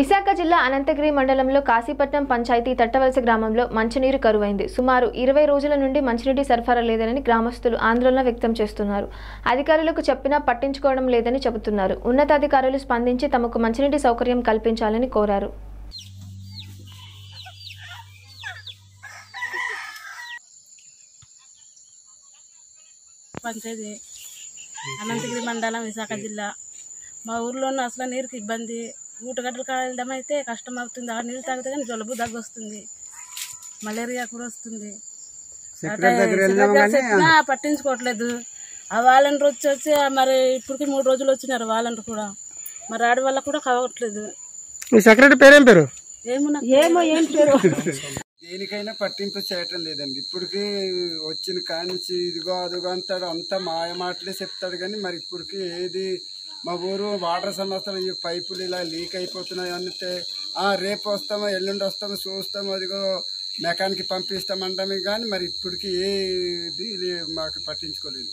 విశాఖ జిల్లా అనంతగిరి మండలంలో కాశీపట్నం పంచాయతీ తట్టవలస గ్రామంలో మంచినీరు కరువైంది. సుమారు ఇరవై రోజుల నుండి మంచినీటి సరఫరా లేదని గ్రామస్తులు ఆందోళన వ్యక్తం చేస్తున్నారు. అధికారులకు చెప్పినా పట్టించుకోవడం లేదని చెబుతున్నారు. ఉన్నతాధికారులు స్పందించి తమకు మంచినీటి సౌకర్యం కల్పించాలని కోరారు. పంచాయతీ అనంతగిరి మండలం విశాఖ జిల్లా. మా ఊర్లో అసలు నీరుకి ఇబ్బంది. ఊటగడ్డలు కాయడం అయితే కష్టం అవుతుంది ఆ నీళ్ళు తాగితే కానీ జలుబు దగ్గు వస్తుంది. మలేరియా కూడా వస్తుంది. చెప్పినా పట్టించుకోవట్లేదు. ఆ వాలంటీర్ వచ్చి వచ్చి మరి ఇప్పటికి మూడు రోజులు వచ్చినారు వాలంటీర్ కూడా. మరి ఆడి వల్ల కూడా కావట్లేదు మీ సెక్రటరీ పేరేం పేరు? ఏమో నాకు ఏమో ఏం పేరు? దేనికైనా పట్టింపు చేయటం లేదండి. ఇప్పటికి వచ్చిన కానించి ఇదిగో అదిగో అంటాడు. అంతా మాయ మాటలే చెప్తాడు కానీ మరి ఇప్పటికి ఏది మా ఊరు వాటర్ సమస్యలు ఈ పైపులు ఇలా లీక్ అయిపోతున్నాయి. అంటే ఆ రేపు వస్తామో ఎల్లుండి వస్తామో చూస్తామో అదిగో మెకానిక్ పంపిస్తామంటామే కానీ మరి ఇప్పటికి ఏది మాకు పట్టించుకోలేదు.